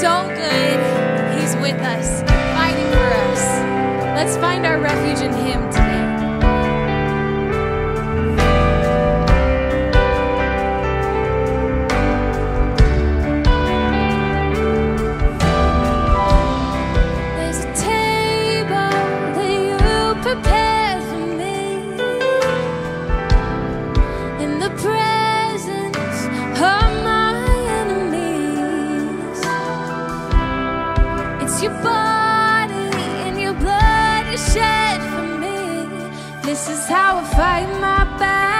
so good. He's with us, fighting for us. Let's find our It's your body and your blood you shed for me. This is how I fight my battle.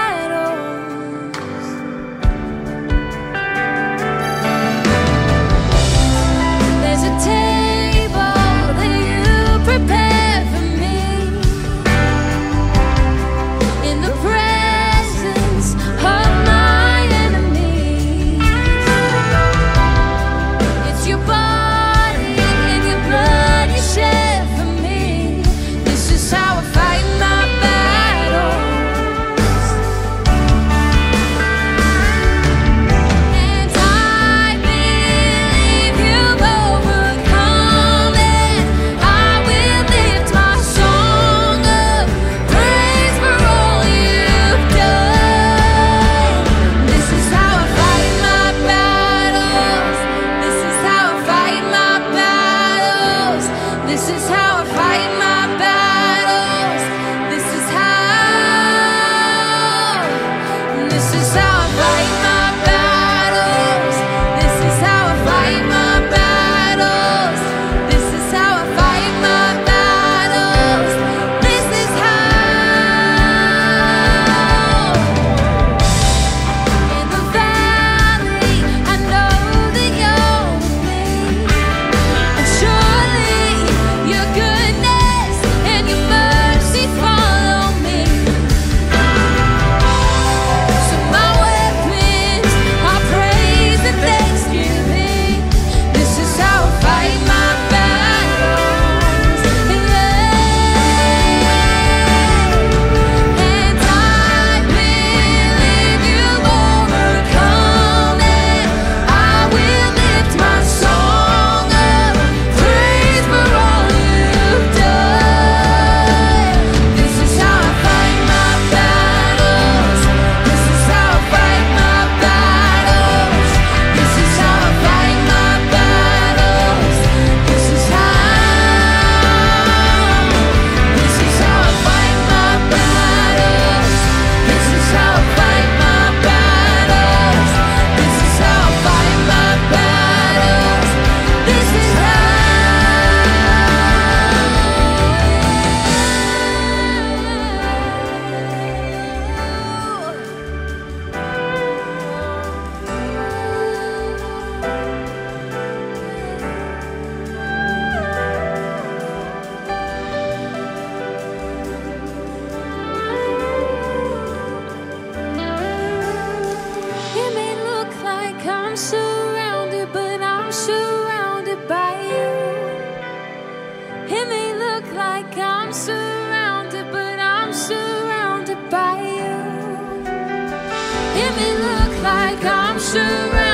surrender.